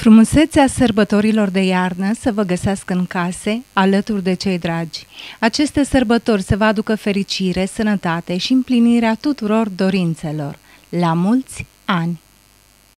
Frumusețea sărbătorilor de iarnă să vă găsească în case, alături de cei dragi. Aceste sărbători să vă aducă fericire, sănătate și împlinirea tuturor dorințelor. La mulți ani!